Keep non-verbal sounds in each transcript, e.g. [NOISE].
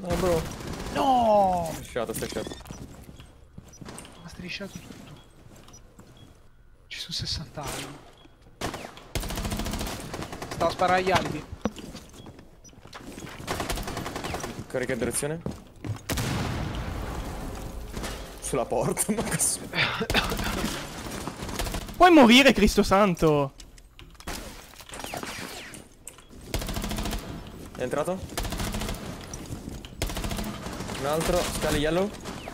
No, bro. No! Strisciato, strisciato. Ha strisciato tutto. Ci sono 60 anni. Stavo a sparare agli alibi. Carica in direzione. Sulla porta, [LAUGHS] ma cazzo. Puoi morire, Cristo Santo! È entrato? Un altro, scale yellow.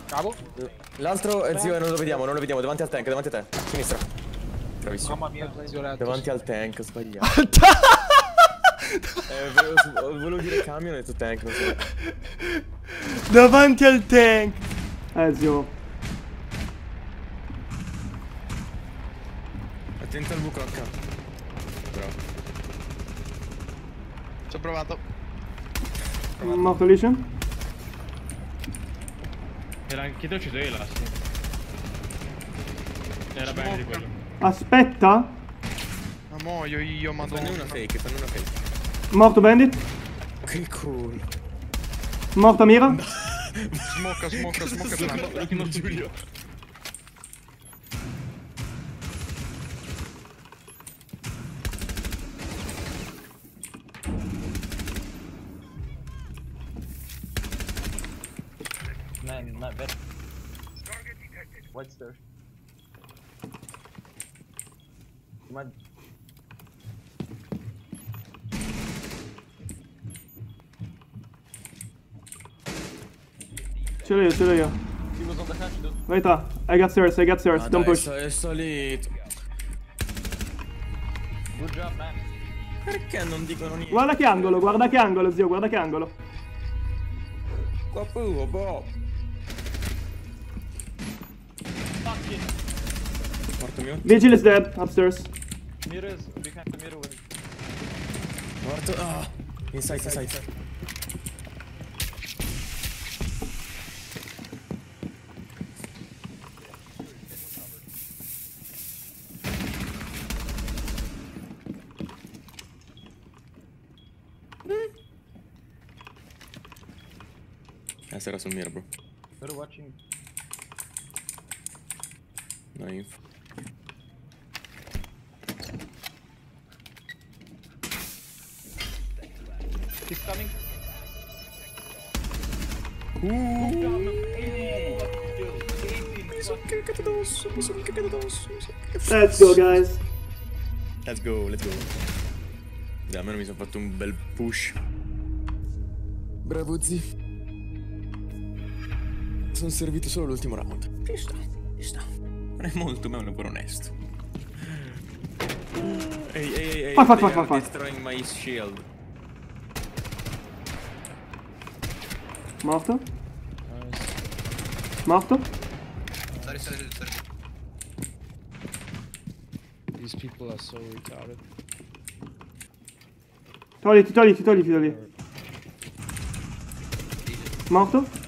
Bravo. L- L'altro è zio e non lo vediamo, non lo vediamo, davanti al tank, davanti a te. Sinistra. Bravissimo. Mamma mia. Davanti al tank, sbagliato. [LAUGHS] eh, volevo, volevo dire camion e tu tank, non so. Davanti al tank! Eh, zio. Attento al buco H. Bravo. Ci ho provato. Morto Legion. Era anche te ho ucciso Ela, sì. Era bene di quello. Aspetta. Ma muoio io, Fanno madonna. una fake, fanno una fake. Morto Bandit. Che cool. Morta Mira. [LAUGHS] Smocca, smocca, smocca. smocca. L'ultimo Giulio. White star. Mud. Ce l'ho io, ce l'ho io. Tra. I got stairs, I got stairs. Ah, Don't dai, push. È solito. Good job, man. Perché non dicono niente? Guarda che angolo, guarda che angolo, zio, guarda che angolo. Qua pure, boh. Morto Vigil is dead, upstairs. Mirror is behind the mirror window. Oh. Inside, inside, inside. inside. Essa era a mirror, mira, bro. Better watching. No info. He's coming. Let's go, guys. Let's go, let's go. Dai, almeno mi sono fatto un bel push. Bravo zi. Sono servito solo l'ultimo round. Ci sta, ci sta. Non è molto, ma è un lavoro onesto. Ehi, ehi, ehi, are fuck, fuck. destroying my shield. Morto. Morto. Sorry, sorry, sorry. These people are so retarded. Togliti, togliti, togliti da lì. Morto.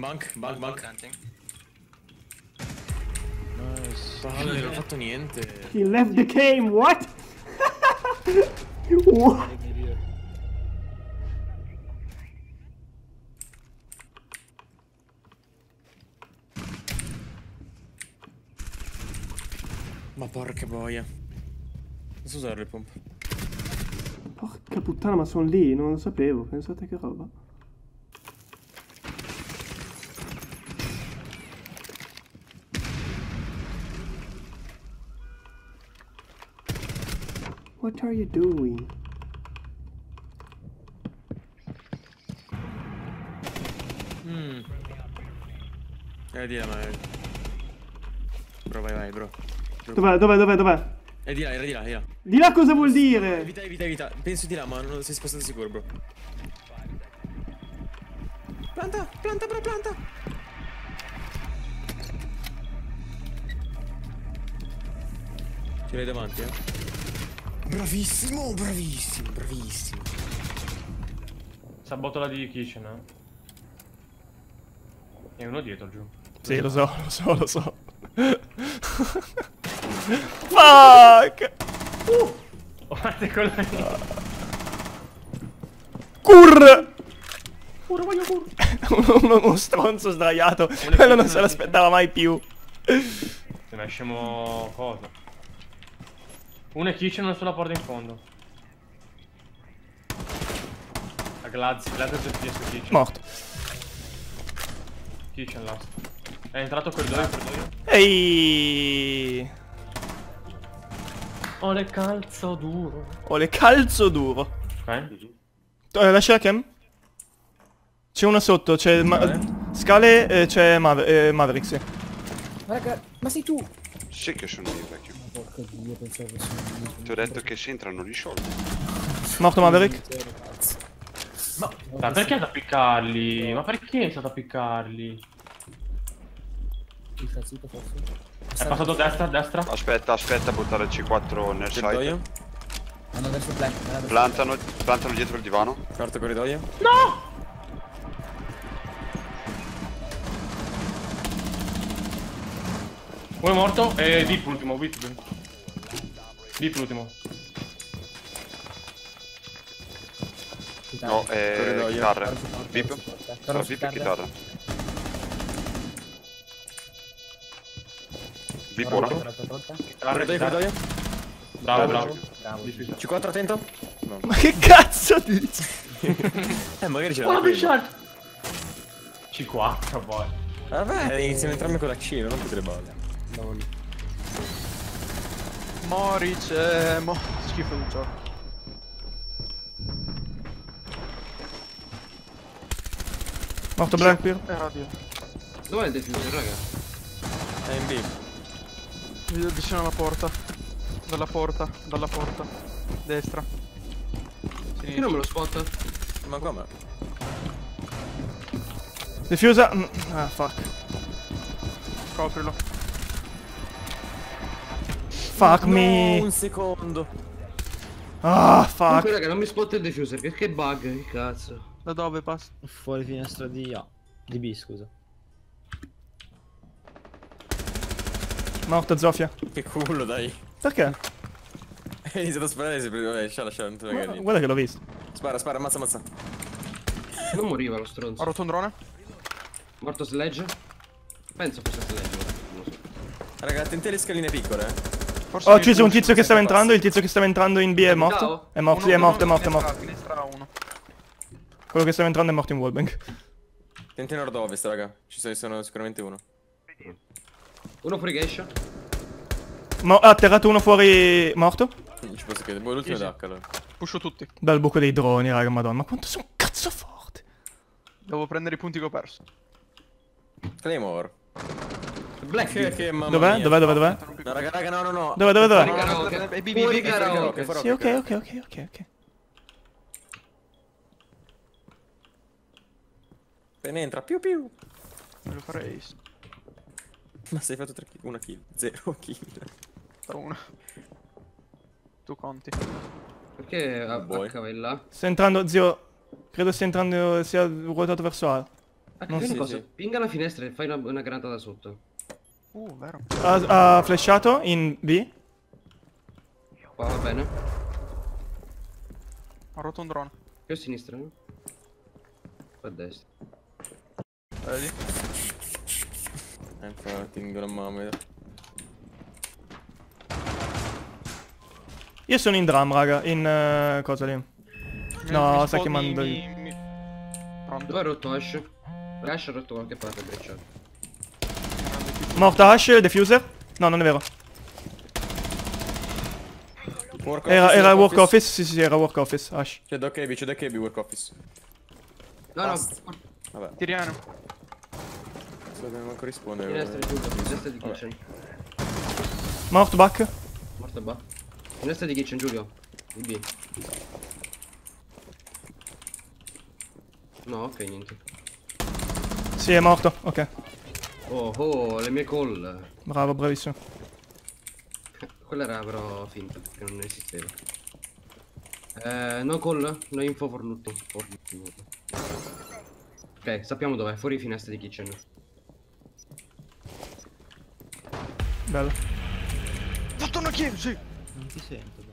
Bank, bank, bank. Nice. Palle, non ho fatto niente. He left the game, what? [LAUGHS] what? Ma porca boia. Non so usare le pompe. Porca puttana, ma sono lì, non lo sapevo, pensate che roba. What are you doing? Mm. Eh, di là, ma... Bro, vai, vai, bro. Dov'è, dov'è, dov'è, dov'è? È di là, era di là, di là. Di là cosa vuol dire? Evita, evita, evita. Penso di là, ma non sei spostato sicuro, bro. Planta, planta, bro, planta. Ce l'hai davanti, eh? Bravissimo, bravissimo, bravissimo. Sabotola di kitchen, eh. E uno dietro giù. Sì, lo so, lo so, lo so. [LAUGHS] Fuck! Guardate quello lì. Cur! uno, uno stronzo sdraiato. Quello non se l'aspettava mai più. Se ne scemo cosa. Uno è kitchen uno sulla porta in fondo. A Glazzi, Glazzi è già su kitchen. Morto. Kitchen last. È entrato corridoio, corridoio. Ehi! Ho le calzo duro. Ho le calzo duro. Ok. Eh, lascia la cam. C'è uno sotto, c'è ma- scale e c'è Maver- eh, Maverick, sì. Raga, ma sei tu? Sì che sono io, vecchio. Porco dio, pensavo fosse un Ti ho detto che se entrano li sciolgo. Morto Maverick. Ma perché è da piccarli? Ma perché è stato a piccarli? Il cazzito forse? È passato a destra, a destra. Aspetta, aspetta a buttare il C4 nel side. Corridoio. Verso Plantano, plantano dietro il divano. Quarto corridoio. Uno è morto e Deep l'ultimo, Deep. Deep l'ultimo. No, eh. Vip? Torno Sarà Vip e chitarra. chitarra. Vip ora? Corridoio, corridoio. Bravo, bravo. Bravo. C4 attento. No. Ma che cazzo dici? [LAUGHS] Eh, magari c'è Oh, la la shot! C4 poi. Vabbè, iniziano entrambi con la C, non tutte le balle. Moric, eh, mo... schifo di gioco. Morto Blackbeard. Eh, radio. Dov'è il diffuser, raga? È in B. Vicino alla porta. Dalla porta, dalla porta. Destra. Io non me lo spot. Ma come? Diffusa. Mm, Ah, fuck. Coprilo. Fuck No, me. un secondo. Ah, Comunque, fuck. raga, non mi spot il diffuser. Che, che bug, che cazzo. Da dove passa? Fuori finestra di A. Di B, scusa. Morto Zofia. Che culo, dai. Perché? [LAUGHS] Hai iniziato a sparare sempre. Vabbè, lascia, lascia, non te frega niente. Guarda che l'ho visto. Spara, spara, ammazza, ammazza. Non moriva lo Ho stronzo. rotto un drone? Morto sledge? Penso fosse sledge. ora, Non lo so. Raga, attenti alle scaline piccole, eh. Forse Ho ucciso un tizio che stava entrando. Il tizio che stava entrando in B è morto. È morto, sì, è morto, è morto, è morto. Finestra 1. Quello che stava entrando è morto in wallbang. Attenti a nord-ovest, raga. Ci sono, sicuramente uno. Uno fuori geisha. Mo- ha atterrato uno fuori. Morto? Non ci posso credere. Boh, l'ultimo è. H, allora. Pusho tutti. Dal buco dei droni, raga, madonna. Ma quanto sono cazzo forti. Devo prendere i punti che ho perso. Claymore. Black. Che, che mamma Dov'è? Dov'è, dov'è, dov'è? No, raga, raga, no, no, no. Dov'è, dov'è, dov'è? Fuori karaoke. BB, Fuori karaoke. Sì, ok, ok, ok, ok, ok. Penetra, più più. Voglio fare ace. Ma sei fatto 3 kill. Una kill. Zero kill. Una. Tu conti. Perché a Boy. H va in là? Sta entrando, zio. Credo stia entrando. sia ruotato verso A. Ah, Non fai sì, sì. Pinga la finestra e fai una, una granata da sotto. Uh, vero. Ha, ha flashato in B. Qua va bene. Ho rotto un drone. Più a sinistra, no? Qua a destra. Vedi? Eh, infatti, la mamma. Io sono in drum, raga. In. eh, cosa lì? No, Mi sta chiamando mi- mi- Pronto? Dove ha rotto Ash? Ash ha rotto qualche parte brecciato. Morta Ash, diffuser? No, non è vero. Work Era, office, era work office? Sì, sì, sì, era work office. Ash. C'è da KB, c'è da KB, work office. No, no. Vabbè, Tiriano. se ancora rispondere. finestra di finestra di kitchen. Morto back. Morto ba. Finestra di kitchen, Giulio. Di B. No, ok, niente. Sì, è morto. Ok. Oh, oh, le mie call. Bravo, bravissimo. [LAUGHS] Quella era però finta, perché non esisteva. Eh, no call? No info fornuto. fornuto. Ok, sappiamo dov'è, fuori finestra di kitchen. Bello. Fatto una kill, sì! Non ti sento.